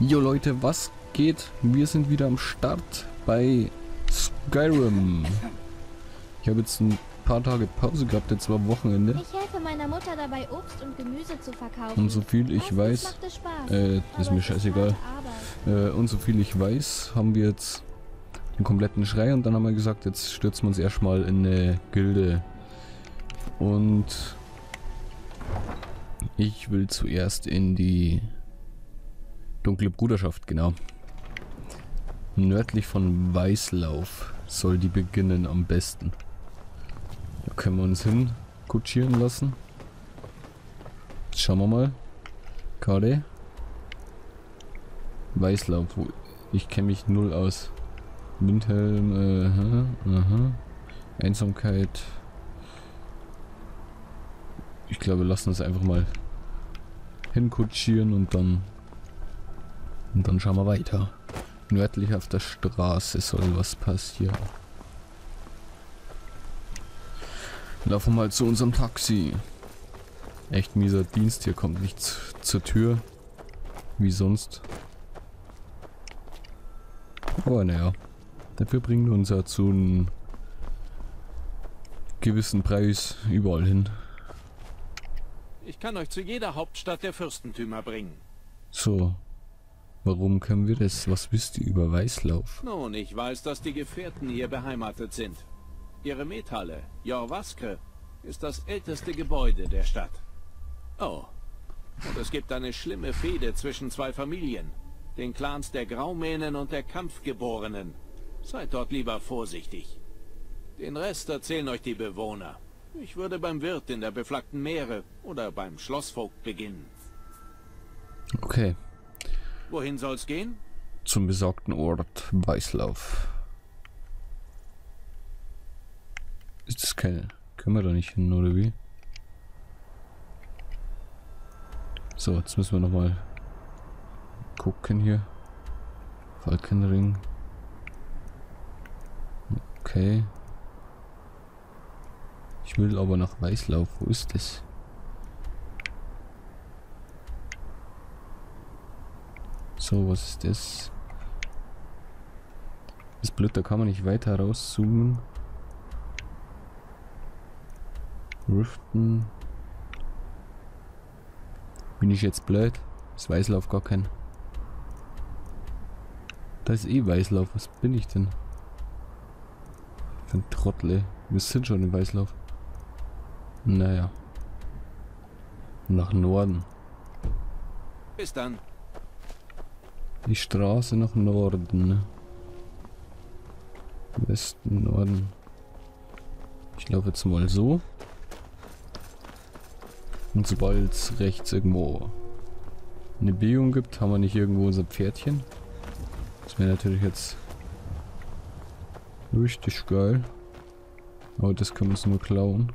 Jo Leute, was geht? Wir sind wieder am Start bei Skyrim. Ich habe jetzt ein paar Tage Pause gehabt, jetzt war Wochenende. Ich helfe meiner Mutter dabei, Obst und Gemüse zu verkaufen. Und so viel ich weiß, äh, ist mir scheißegal. Äh, und so viel ich weiß, haben wir jetzt den kompletten Schrei und dann haben wir gesagt, jetzt stürzen wir uns erstmal in eine Gilde. Und ich will zuerst in die dunkle Bruderschaft, genau. Nördlich von Weißlauf soll die beginnen am besten. Da können wir uns hin kutschieren lassen. Jetzt schauen wir mal. Kade. Weißlauf, wo ich kenne mich null aus. Windhelm, äh, aha, aha. Einsamkeit. Ich glaube, wir lassen uns einfach mal hinkutschieren und dann und dann schauen wir weiter. Nördlich auf der Straße soll was passieren. Laufen wir mal zu unserem Taxi. Echt mieser Dienst, hier kommt nichts zur Tür. Wie sonst. Aber naja, dafür bringen wir uns ja zu einem gewissen Preis überall hin. Ich kann euch zu jeder Hauptstadt der Fürstentümer bringen. So, warum können wir das? Was wisst ihr über Weißlauf? Nun, ich weiß, dass die Gefährten hier beheimatet sind. Ihre Metalle, Jorvaskre, ist das älteste Gebäude der Stadt. Oh, und es gibt eine schlimme Fehde zwischen zwei Familien, den Clans der Graumähnen und der Kampfgeborenen. Seid dort lieber vorsichtig. Den Rest erzählen euch die Bewohner. Ich würde beim Wirt in der beflaggten Meere oder beim Schlossvogt beginnen. Okay, Wohin soll's gehen? zum besagten Ort Weißlauf. Ist das keine... Können wir da nicht hin, oder wie? So, jetzt müssen wir nochmal gucken hier. Falkenring. Okay. Ich will aber nach Weißlauf. Wo ist das? So, was ist das? Das ist blöd, da kann man nicht weiter rauszoomen. Riften. Bin ich jetzt blöd? Ist Weißlauf gar kein. Da ist eh Weißlauf. Was bin ich denn? Für ein Trottel. Wir sind schon im Weißlauf. Naja. Nach Norden. Bis dann. Die Straße nach Norden. Westen, Norden. Ich laufe jetzt mal so. Und sobald es rechts irgendwo eine Biegung gibt, haben wir nicht irgendwo unser Pferdchen. Das wäre natürlich jetzt richtig geil. Aber das können wir uns nur klauen.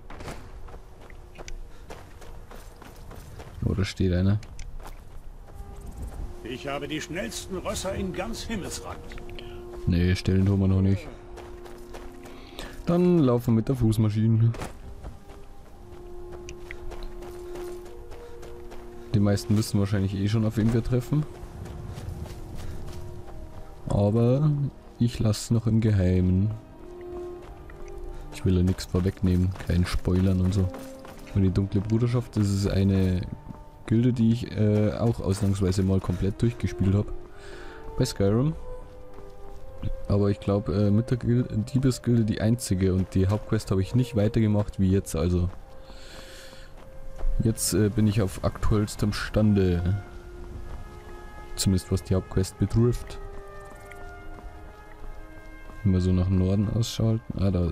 Oder steht einer? Ich habe die schnellsten Rösser in ganz Himmelsrand. Nee, stellen tun wir noch nicht. Dann laufen wir mit der Fußmaschine. Die meisten wissen wahrscheinlich eh schon, auf wen wir treffen. Aber ich lasse noch im Geheimen. Ich will ja nichts vorwegnehmen, kein Spoilern und so. Und die dunkle Bruderschaft, das ist eine Gilde, die ich äh, auch ausnahmsweise mal komplett durchgespielt habe. Bei Skyrim. Aber ich glaube, äh, mit der Gil Diebesgilde die einzige und die Hauptquest habe ich nicht weitergemacht wie jetzt, also. Jetzt äh, bin ich auf aktuellstem Stande. Zumindest was die Hauptquest betrifft. Wenn wir so nach Norden ausschalten. Ah, da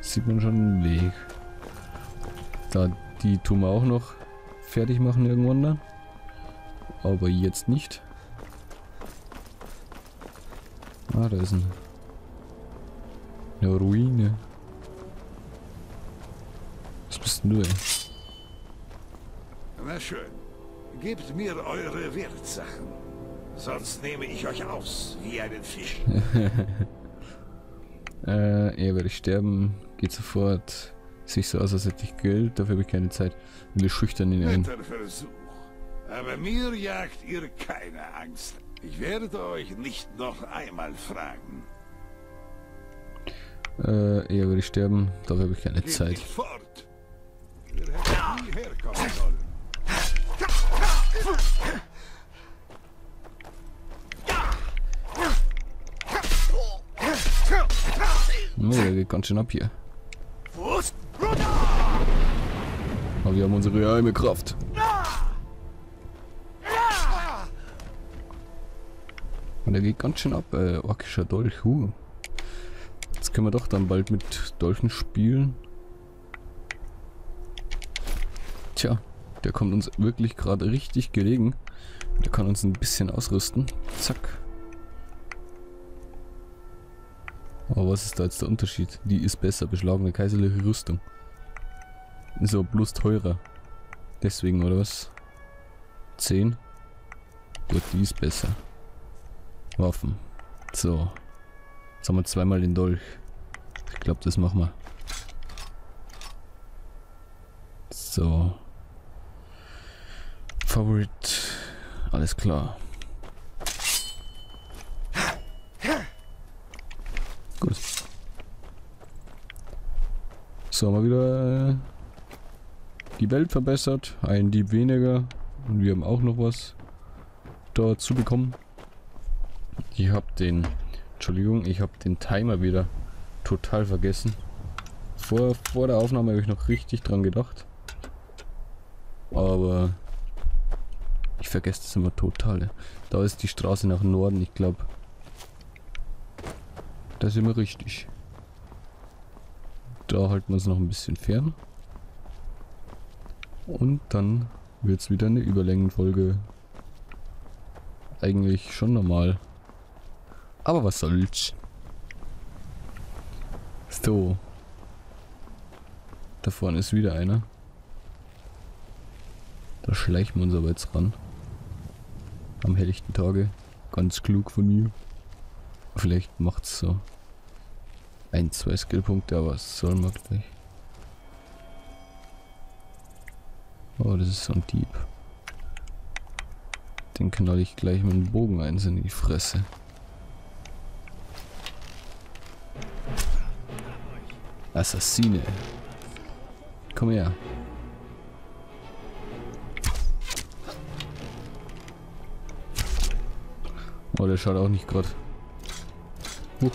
sieht man schon einen Weg. Da, die tun wir auch noch fertig machen irgendwann dann. Aber jetzt nicht. Ah, da ist ein, eine Ruine. Was bist denn du, ey? Na schön. Gebt mir eure Wertsachen. Sonst nehme ich euch aus wie einen Fisch. Äh, eher werde ich sterben. Geht sofort. Sieht so aus, als hätte ich Geld. Dafür habe ich keine Zeit. Will schüchtern ihn ein. Netter Versuch. Aber mir jagt ihr keine Angst. Ich werde euch nicht noch einmal fragen. Äh, eher würde ich sterben. Dafür habe ich keine Geht Zeit. fort. Ihr hättet nie herkommen sollen. Oh, der geht ganz schön ab hier. Aber wir haben unsere geheime Kraft. Und der geht ganz schön ab, äh, orkischer Dolch. Huh. Jetzt können wir doch dann bald mit Dolchen spielen. Tja, der kommt uns wirklich gerade richtig gelegen. Der kann uns ein bisschen ausrüsten. Zack. Aber was ist da jetzt der Unterschied? Die ist besser, beschlagene kaiserliche Rüstung. Aber bloß teurer. Deswegen, oder was? 10? Gut, die ist besser. Waffen. So. Jetzt haben wir zweimal den Dolch. Ich glaube, das machen wir. So. Favorit. Alles klar. Gut. So, haben wir wieder äh, die Welt verbessert. Ein Dieb weniger. Und wir haben auch noch was dazu bekommen. Ich habe den... Entschuldigung, ich habe den Timer wieder total vergessen. Vor, vor der Aufnahme habe ich noch richtig dran gedacht. Aber ich vergesse das immer total. Da ist die Straße nach Norden, ich glaube. Da sind wir richtig. Da halten wir uns noch ein bisschen fern. Und dann wird es wieder eine Überlängenfolge. Eigentlich schon normal. Aber was soll's. So. Da vorne ist wieder einer. Da schleichen wir uns aber jetzt ran. Am helllichten Tage. Ganz klug von mir. Vielleicht macht's so. Ein, zwei Skillpunkte, aber was soll man gleich. Oh, das ist so ein Dieb. Den knall ich gleich mit dem Bogen eins in die Fresse. Assassine. Komm her. Oh, der schaut auch nicht gerade. Huch.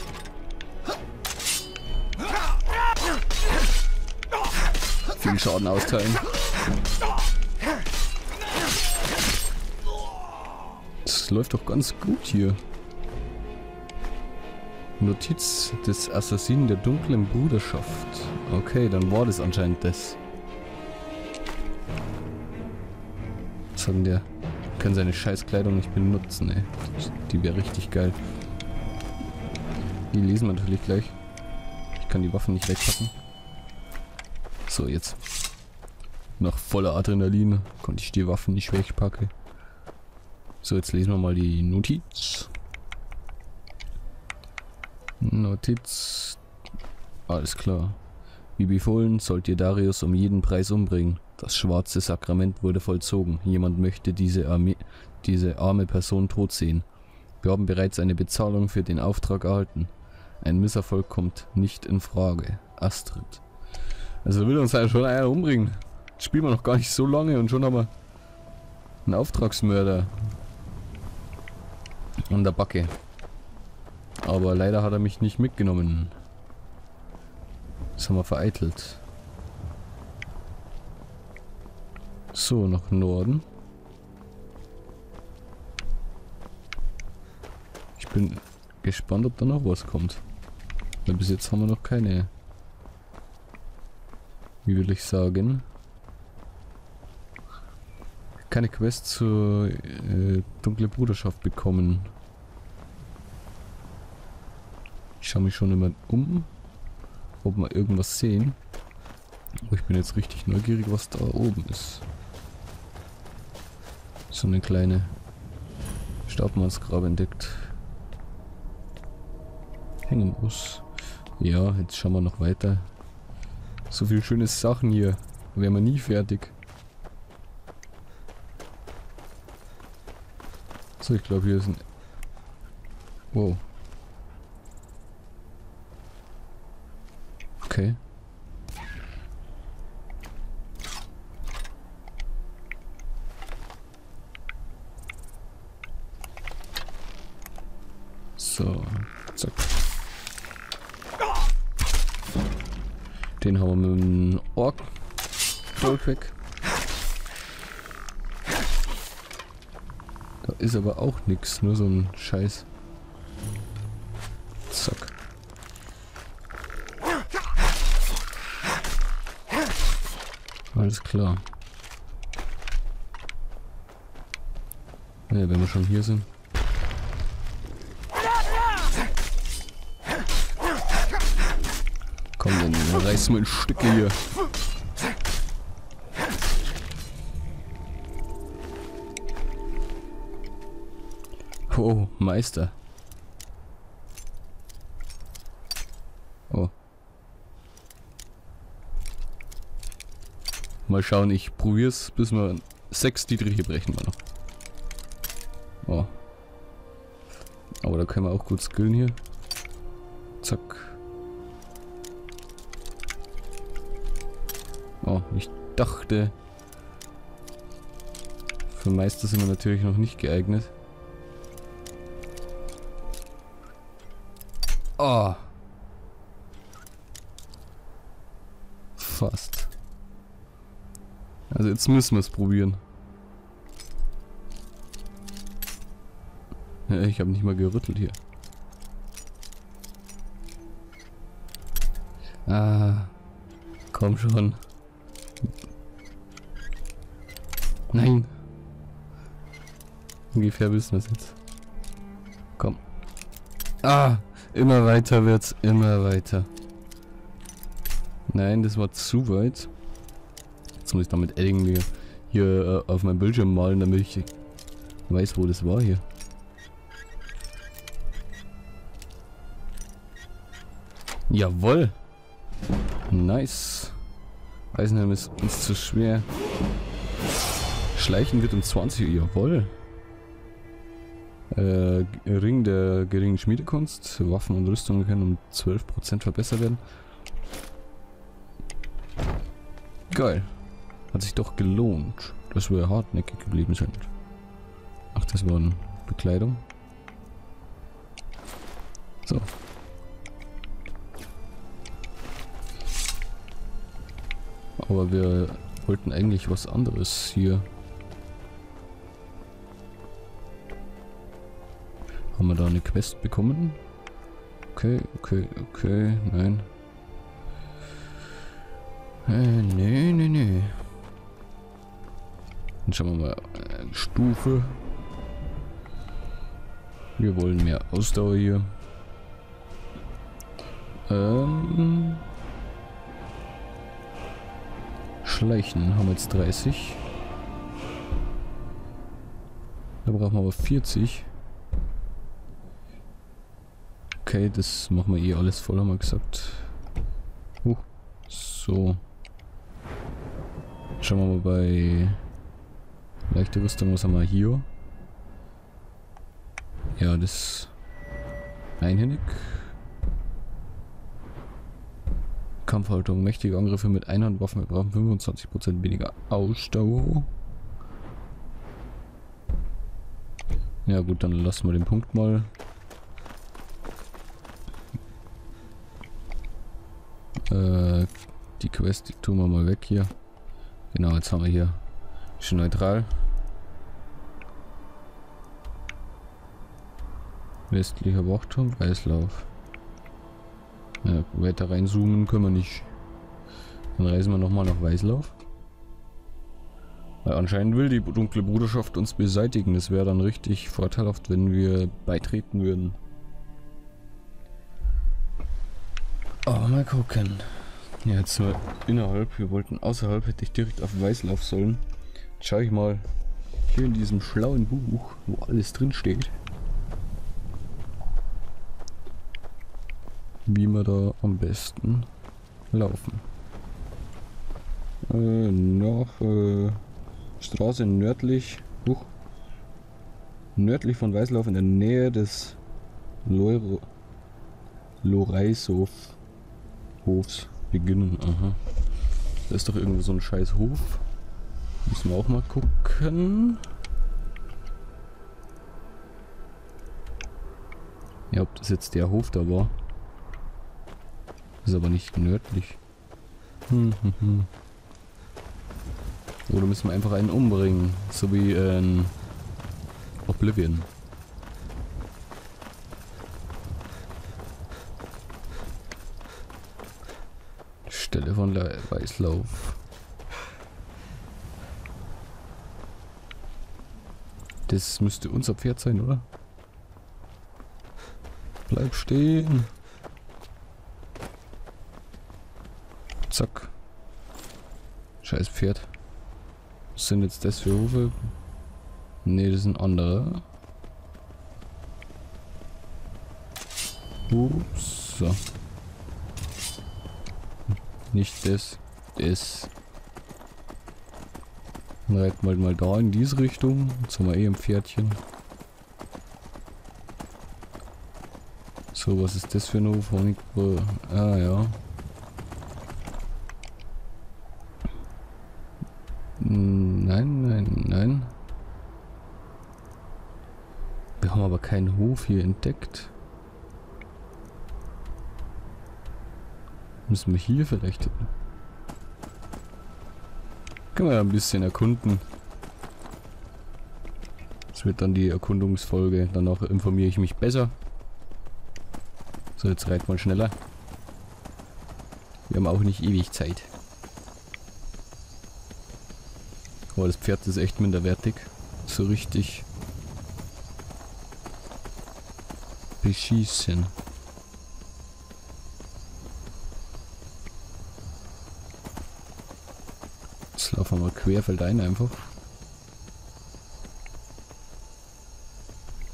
Viel Schaden austeilen. Läuft doch ganz gut hier. Notiz des Assassinen der dunklen Bruderschaft. Okay, dann war das anscheinend das. Was sagt denn der? Kann seine Scheißkleidung nicht benutzen, ey. Die wäre richtig geil. Die lesen wir natürlich gleich. Ich kann die Waffen nicht wegpacken. So, jetzt. Nach voller Adrenalin konnte ich die Waffen nicht wegpacken. So, jetzt lesen wir mal die Notiz. Notiz. Alles klar. Wie befohlen, sollt ihr Darius um jeden Preis umbringen. Das schwarze Sakrament wurde vollzogen. Jemand möchte diese, Arme diese arme Person tot sehen. Wir haben bereits eine Bezahlung für den Auftrag erhalten. Ein Misserfolg kommt nicht in Frage. Astrid. Also will uns ja schon einer umbringen. Spielen wir noch gar nicht so lange und schon haben wir einen Auftragsmörder an der Backe. Aber leider hat er mich nicht mitgenommen. Das haben wir vereitelt. So, nach Norden. Ich bin gespannt, ob da noch was kommt. Weil bis jetzt haben wir noch keine. Wie will ich sagen? Keine Quest zur äh, dunkle Bruderschaft bekommen. Ich schaue mich schon immer um, ob wir irgendwas sehen. Aber ich bin jetzt richtig neugierig, was da oben ist. So eine kleine Stabmannsgrabe entdeckt. Hängen muss. Ja, jetzt schauen wir noch weiter. So viele schöne Sachen hier. Wären wir nie fertig. So, ich glaube hier ist ein... Wow. Okay. So, zack. Den haben wir mit dem Ork weg. Ist aber auch nichts, nur so ein Scheiß. Zack. Alles klar. Ja, wenn wir schon hier sind. Komm, dann reißen wir in Stücke hier. Oh, Meister. Oh. Mal schauen, ich probier's, bis wir sechs Dietriche brechen wir noch. Oh. Aber da können wir auch gut skillen hier. Zack. Oh, ich dachte... Für Meister sind wir natürlich noch nicht geeignet. Oh. Fast. Also jetzt müssen wir es probieren. Ja, ich habe nicht mal gerüttelt hier. Ah. Komm schon. Nein. Ungefähr wissen wir es jetzt. Komm. Ah. Immer weiter wird's, immer weiter. Nein, das war zu weit. Jetzt muss ich damit hier, hier äh, auf meinem Bildschirm malen, damit ich weiß, wo das war hier. Jawoll. Nice. Eisenhelm ist uns zu schwer. Schleichen wird um 20 Uhr. Jawoll. Äh, Ring der geringen Schmiedekunst. Waffen und Rüstungen können um 12% verbessert werden. Geil. Hat sich doch gelohnt, dass wir hartnäckig geblieben sind. Ach, das war eine Bekleidung. So. Aber wir wollten eigentlich was anderes hier. Haben wir da eine Quest bekommen? Okay, okay, okay, nein. Äh, nee, nee, nee. Dann schauen wir mal. Stufe. Wir wollen mehr Ausdauer hier. Ähm. Schleichen haben wir jetzt 30. Da brauchen wir aber 40. Okay, das machen wir eh alles voll, haben wir gesagt. Uh, so. Schauen wir mal bei leichte Rüstung, was haben wir hier? Ja, das einhändig. Kampfhaltung, mächtige Angriffe mit Einhandwaffen, wir brauchen 25% weniger Ausdauer. Ja gut, dann lassen wir den Punkt mal. Äh, die Quest, die tun wir mal weg hier. Genau, jetzt haben wir hier schon neutral. Westlicher Wachturm, Weißlauf. Ja, weiter reinzoomen können wir nicht. Dann reisen wir nochmal nach Weißlauf. Weil anscheinend will die dunkle Bruderschaft uns beseitigen. Das wäre dann richtig vorteilhaft, wenn wir beitreten würden. Gucken. Ja, jetzt nur innerhalb. Wir wollten außerhalb, hätte ich direkt auf Weißlauf sollen. Jetzt schaue ich mal hier in diesem schlauen Buch, wo alles drin steht. Wie wir da am besten laufen. Äh, nach äh, Straße nördlich. Huch. Nördlich von Weißlauf in der Nähe des Loreisow Hofs beginnen. Aha. Da ist doch irgendwo so ein scheiß Hof. Müssen wir auch mal gucken. Ja, ob das jetzt der Hof da war. Ist aber nicht nördlich. Hm, hm, hm. Oder müssen wir einfach einen umbringen? So wie in Oblivion. Stelle von Weißlauf. Das müsste unser Pferd sein, oder? Bleib stehen. Zack. Scheiß Pferd. Was sind jetzt das für Hufe? Ne, das sind andere. Ups. So. Nicht das. Das. Dann reiten wir mal da in diese Richtung. Jetzt haben wir eh ein Pferdchen. So, was ist das für ein Hof? Honig ah ja. Nein, nein, nein. Wir haben aber keinen Hof hier entdeckt. Müssen wir hier vielleicht... Können wir ja ein bisschen erkunden. Das wird dann die Erkundungsfolge. Danach informiere ich mich besser. So, jetzt reit mal schneller. Wir haben auch nicht ewig Zeit. Aber das Pferd ist echt minderwertig. So richtig beschießen. Jetzt mal querfeldein einfach.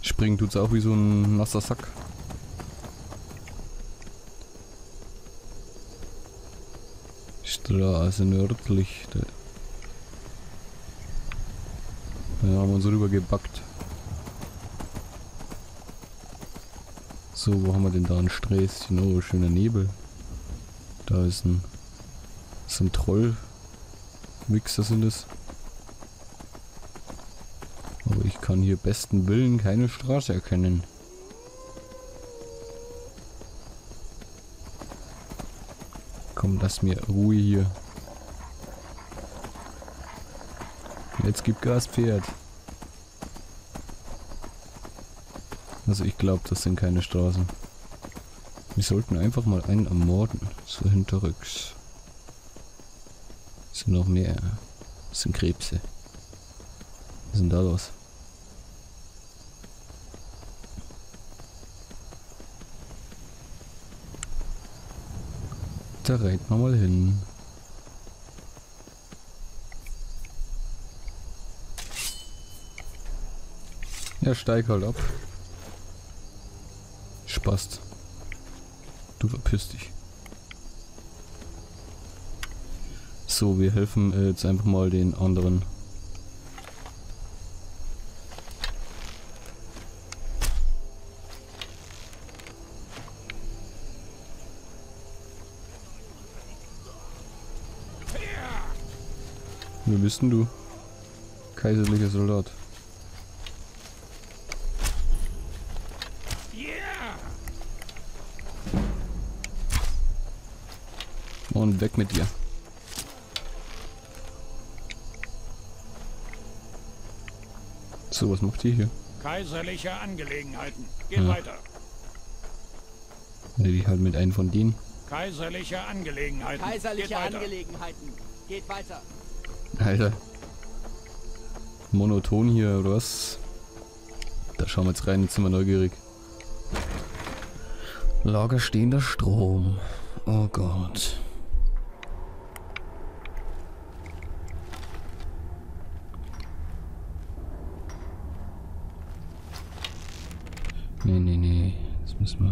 Springen tut's auch wie so ein nasser Sack. Straße nördlich. Da haben wir uns rüber gebackt. So, wo haben wir denn da ein Sträßchen? Oh, schöner Nebel. Da ist ein, ist ein Troll. Wichser sind es. Aber ich kann hier besten Willen keine Straße erkennen. Komm, lass mir Ruhe hier. Jetzt gib Gas, Pferd. Also ich glaube, das sind keine Straßen. Wir sollten einfach mal einen ermorden. So hinterrücks. Sind noch mehr. Das sind Krebse. Was ist da los? Da reiten wir mal hin. Ja, steig halt ab. Spaß. Du verpiss dich. So, wir helfen äh, jetzt einfach mal den anderen. Wer bist denn du? Kaiserlicher Soldat. Und weg mit dir. So, was macht ihr hier? Kaiserliche Angelegenheiten. Geht Ja. weiter. Rede ich halt mit einem von denen. Kaiserliche Angelegenheiten. Geht Kaiserliche weiter. Angelegenheiten. Geht weiter. Alter. Monoton hier, oder was? Da schauen wir jetzt rein, jetzt sind wir neugierig. Lager stehender Strom. Oh Gott. Nee, nee, nee. Das müssen wir.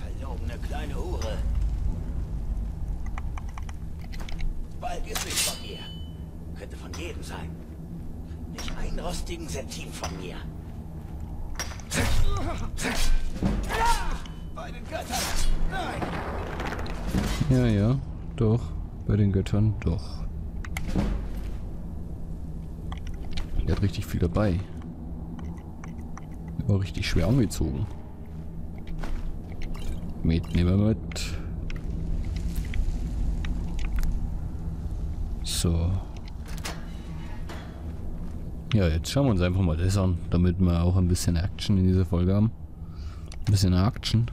Verlogene kleine Hure. Bald ist nicht von mir. Könnte von jedem sein. Nicht einen rostigen Centim von mir. Bei den Göttern! Nein! Ja, ja, doch. Bei den Göttern, doch. Der hat richtig viel dabei. Der war richtig schwer angezogen. Mitnehmen wir mit. So. Ja, jetzt schauen wir uns einfach mal das an, damit wir auch ein bisschen Action in dieser Folge haben. Ein bisschen Action.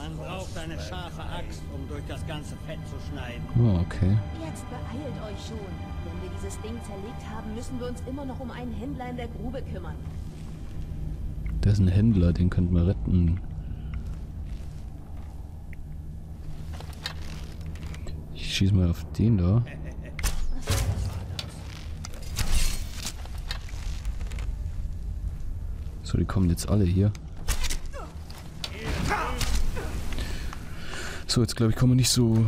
Man braucht eine scharfe Axt, um durch das ganze Fett zu schneiden. Oh, okay. Jetzt beeilt euch schon. Wenn wir dieses Ding zerlegt haben, müssen wir uns immer noch um einen Händler in der Grube kümmern. Der ist ein Händler, den könnten wir retten. Ich schieß mal auf den da. So, die kommen jetzt alle hier. So, jetzt glaube ich, kommen wir nicht so...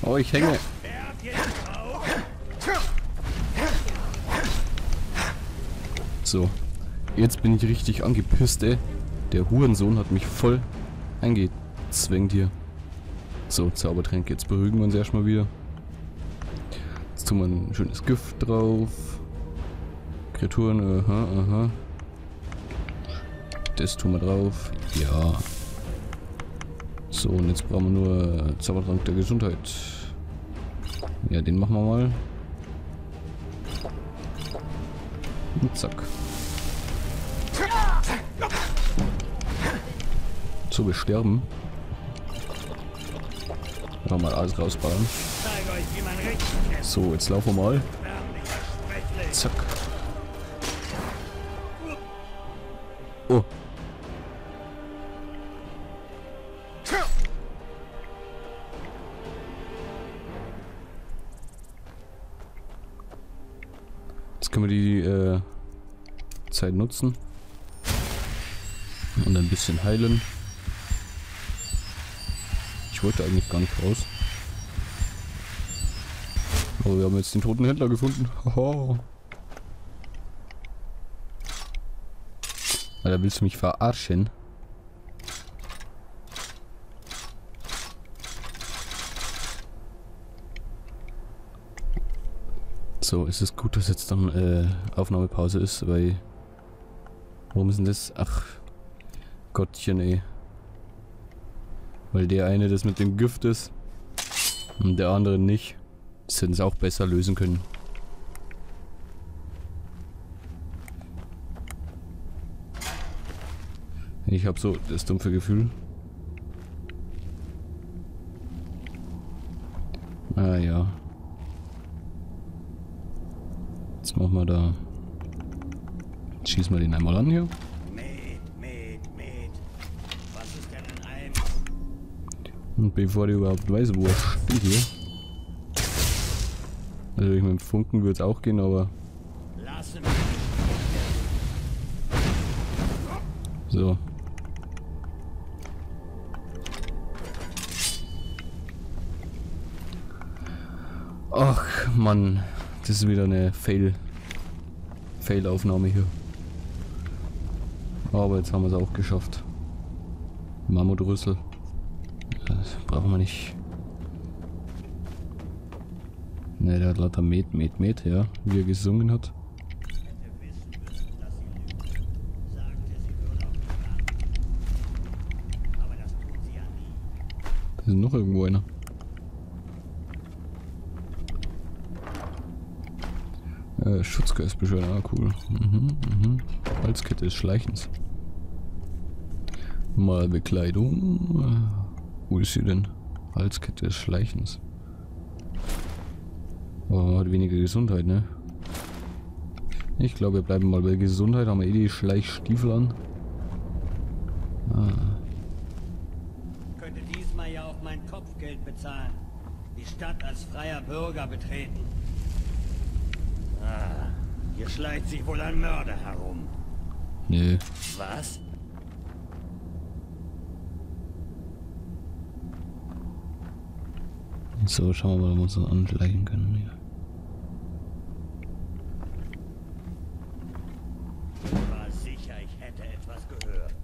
Oh, ich hänge. So. Jetzt bin ich richtig angepisst, ey. Der Hurensohn hat mich voll eingezwängt hier. So, Zaubertränke. Jetzt beruhigen wir uns erstmal wieder. Jetzt tun wir ein schönes Gift drauf. Kreaturen, aha, aha. Das tun wir drauf. Ja. So, und jetzt brauchen wir nur Zaubertrank der Gesundheit. Ja, den machen wir mal. Und zack. So, wir sterben. Einfach mal alles kämpft. So, jetzt laufen wir mal. Jetzt können wir die äh, Zeit nutzen und ein bisschen heilen. Ich wollte eigentlich gar nicht raus. Aber wir haben jetzt den toten Händler gefunden. Hoho. Alter, willst du mich verarschen? So, ist es gut, dass jetzt dann äh, Aufnahmepause ist, weil... Warum ist denn das? Ach, Gottchen, ey. Weil der eine das mit dem Gift ist und der andere nicht. Das hätten sie auch besser lösen können. Ich habe so das dumpfe Gefühl. Ah ja. Jetzt machen wir da. Schießen wir den einmal an hier. Und bevor die überhaupt weiß, wo er steht hier. Also ich mit dem Funken würde es auch gehen, aber so. Ach Mann, das ist wieder eine Fail. Fail-Aufnahme hier. Aber jetzt haben wir es auch geschafft. Mammutrüssel. Das brauchen wir nicht. Ne, der hat lauter Met, Met, Met, ja, wie er gesungen hat. Da ist noch irgendwo einer. Äh, Schutzgeistbeschwörer, ah, cool. Mhm, mhm. Halskette des Schleichens. Mal Bekleidung. Äh, Wo ist sie denn? Halskette des Schleichens. Oh, hat weniger Gesundheit, ne? Ich glaube, wir bleiben mal bei Gesundheit. Haben wir eh die Schleichstiefel an. Ah. könnte diesmal ja auch mein Kopfgeld bezahlen. Die Stadt als freier Bürger betreten. Ah, hier schleicht sich wohl ein Mörder herum. Nö. Was? So, schauen wir mal, ob wir uns noch anschleichen können. Hier. War sicher, ich hätte etwas gehört.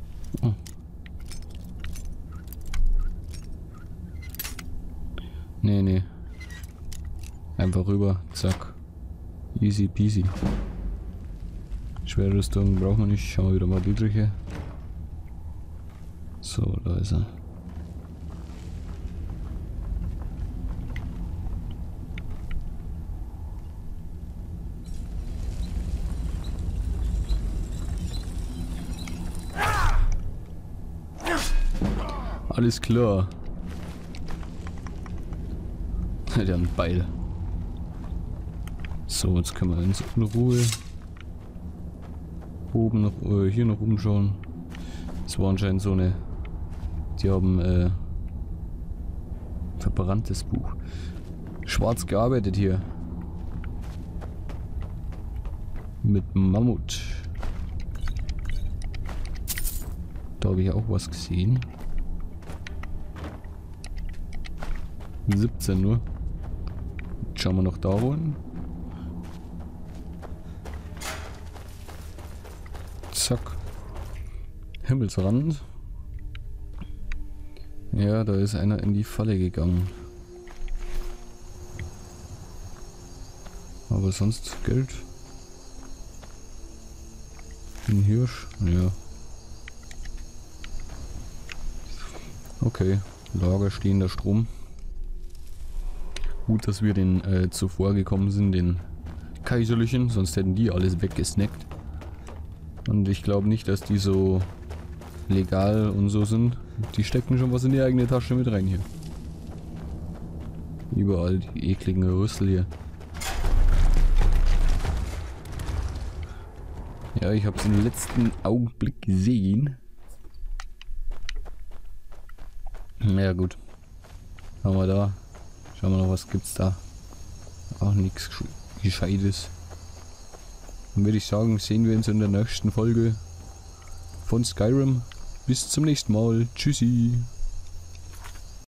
Nee, nee. Einfach rüber, zack. Easy peasy. Schwerrüstung brauchen wir nicht. Schauen wir wieder mal Dietriche. So, da ist er. Alles klar. Der hat ein Beil. So, jetzt können wir uns in Ruhe oben noch, äh, hier noch umschauen. Das war anscheinend so eine, die haben äh, verbranntes Buch. Schwarz gearbeitet hier. Mit Mammut. Da habe ich auch was gesehen. 17 nur. Schauen wir noch da holen. Zack. Himmelsrand. Ja, da ist einer in die Falle gegangen. Aber sonst Geld. Ein Hirsch, ja. Okay, Lager stehender Strom. Gut, dass wir den äh, zuvor gekommen sind, den kaiserlichen, sonst hätten die alles weggesnackt. Und ich glaube nicht, dass die so legal und so sind. Die stecken schon was in die eigene Tasche mit rein hier. Überall die ekligen Rüssel hier. Ja, ich habe es im letzten Augenblick gesehen. Na ja, gut. Haben wir da. Schauen wir noch, was gibt's da. Auch nichts Gescheites. Dann würde ich sagen, sehen wir uns in der nächsten Folge von Skyrim. Bis zum nächsten Mal. Tschüssi.